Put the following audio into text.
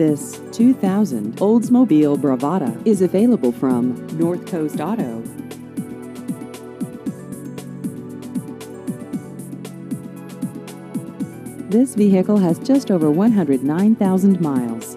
This 2000 Oldsmobile Bravada is available from North Coast Auto. This vehicle has just over 109,000 miles.